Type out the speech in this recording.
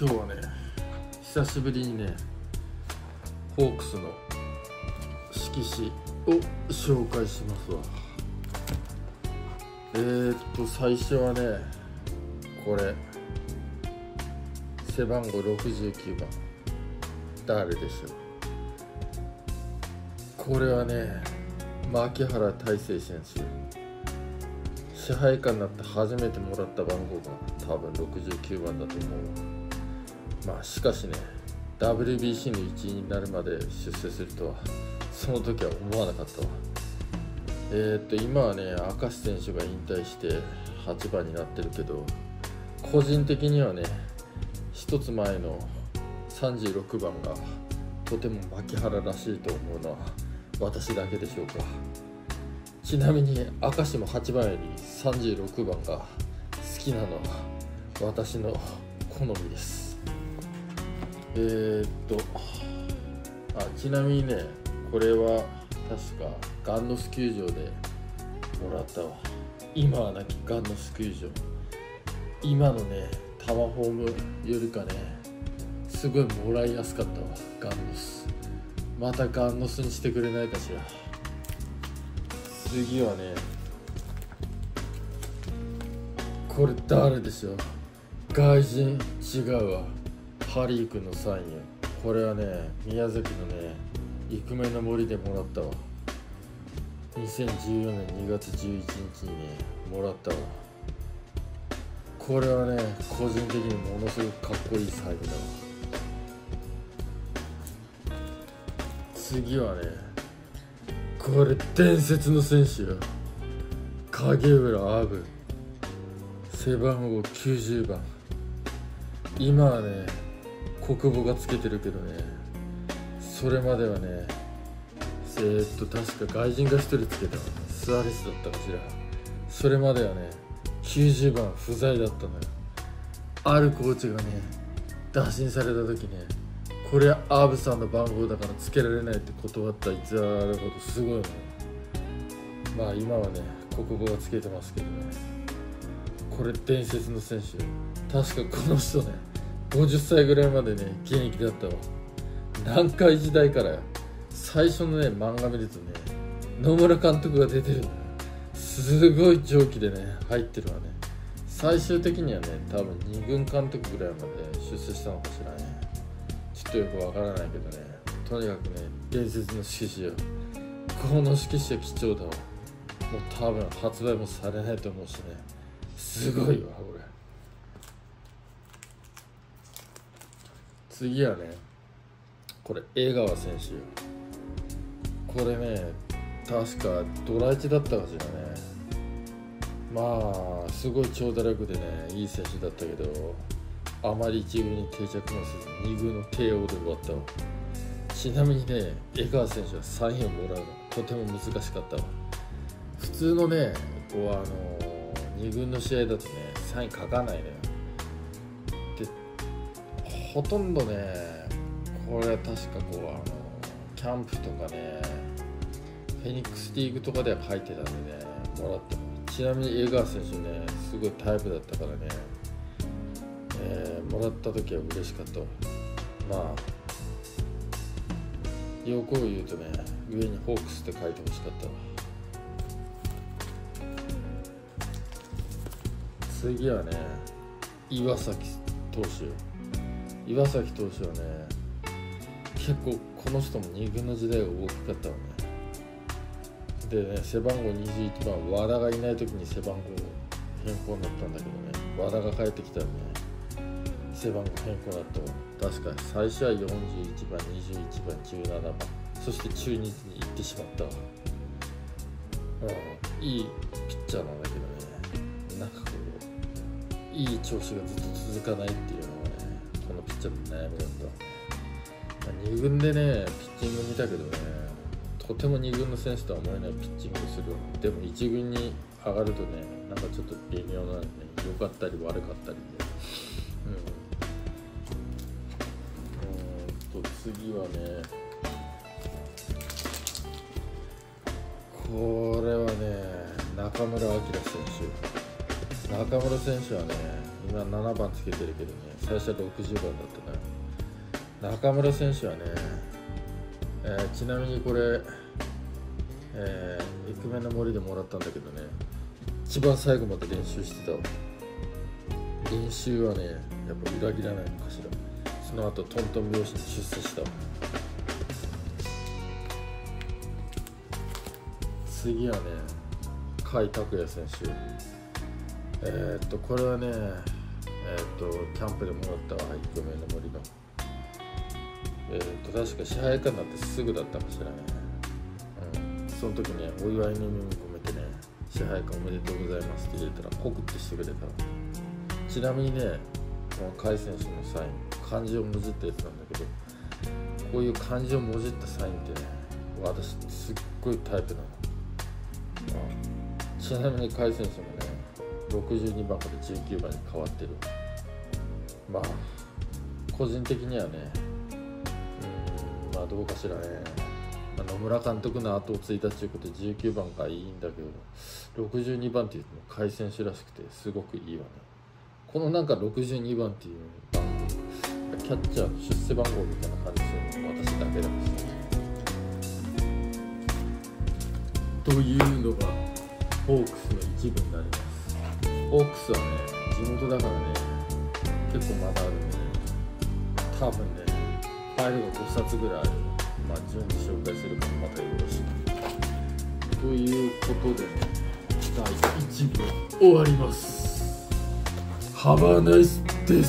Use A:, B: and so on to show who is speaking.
A: 今日はね久しぶりにねホークスの色紙を紹介しますわ。えー、っと最初はねこれ。背番号69番。誰でしょうこれはね牧原大成選手。支配下になって初めてもらった番号が多分69番だと思うまあしかしね WBC の一員になるまで出世するとはその時は思わなかったわ。えー、っと今はね明石選手が引退して8番になってるけど個人的にはね一つ前の36番がとても牧原らしいと思うのは私だけでしょうか。ちなみに明石も8番より36番が好きなのは私の好みです。えー、っとあちなみにねこれは確かガンノス球場でもらったわ。今はなきガンノス球場。今のねタワホームよりかねすごいもらいやすかったわガンノス。またガンノスにしてくれないかしら。次はねこれ誰でしょう。外人違うわ。ハリー君のサインこれはね宮崎のね生目の森でもらったわ。2014年2月11日にねもらったわ。これはね個人的にものすごくかっこいいサインだわ。次はねこれ伝説の選手よ。影浦アブ。背番号90番。今はね国母がつけてるけどね。それまではねえー、っと確か外人が1人つけたわね。スアレスだったかしら。それまではね90番不在だったのよ。あるコーチがね打診された時ねこれアーブさんの番号だからつけられないって断った逸話あるほどすごいのまあ今はね国語がつけてますけどね。これ伝説の選手確かこの人ね50歳ぐらいまでね現役だったわ。南海時代から最初のね漫画見るとね野村監督が出てる。のすごい蒸気でね入ってるわね。最終的にはね多分2軍監督ぐらいまで出世したのかしらね。ちょっとよくわからないけどね。とにかくね伝説の色紙よ。この色紙は貴重だわ。もう多分発売もされないと思うしね。すごいわこれ。次はね。これ江川選手。これね確かドラ1だったかしらね。まあすごい長打力でねいい選手だったけどあまり1軍に定着もせず2軍の帝王で終わったわちなみにね江川選手はサインをもらうの。とても難しかったわ普通のねこうあの2軍の試合だとねサイン書かないのよ。ほとんどねこれ確かこうあのキャンプとかねフェニックスリーグとかでは書いてたんでねもらってちなみに江川選手ねすごいタイプだったからね、えー、もらった時は嬉しかったまあ欲を言うとね上にホークスって書いてほしかったわ。次はね岩崎投手。岩崎投手はね結構この人も2軍の時代が大きかったわね。でね背番号21番和田がいない時に背番号変更になったんだけどね。和田が帰ってきたらね背番号変更だったわ確か最初は41番21番17番。そして中日に行ってしまったわ。うんいいピッチャーなんだけどね。なんかこういい調子がずっと続かないっていう。のピッチャーの悩みだった。2軍でねピッチング見たけどねとても2軍の選手とは思えないピッチングする。でも1軍に上がるとねなんかちょっと微妙なんで、ね、良かったり悪かったりで。うんと次はねこれはね中村晃選手。中村選手はね今7番つけてるけどね最初は60番だったね中村選手はね、えー、ちなみにこれ、えー、イクメンの森でもらったんだけどね一番最後まで練習してた。練習はねやっぱ裏切らないのかしら。その後トントン拍子に出世した。次はね甲斐拓也選手。えー、っとこれはねえー、っとキャンプでもらったわ。イクメンの森の。え、っと確か支配下になってすぐだったかもしらねうん。その時ねお祝いの意味も込めてね支配下おめでとうございますって入れたらコクってしてくれたちなみにねこの甲斐選手のサイン漢字をもじったやつなんだけどこういう漢字をもじったサインってね私すっごいタイプなの、ちなみに甲斐選手もね62番から19番に変わってる。まあ個人的にはねうんまあどうかしらね。野村監督の後を継いだっていうことで19番がいいんだけど62番っていうの甲斐選手らしくてすごくいいわね。このなんか62番っていう番号キャッチャー出世番号みたいな感じするの私だけなんですよというのがホークスの一部になります。ホークスはね地元だからね結構まだあるんでね。多分ねファイルが5冊ぐらいある。まあ順次紹介するからまたよろしく。ということでね第1部終わります。Have a nice day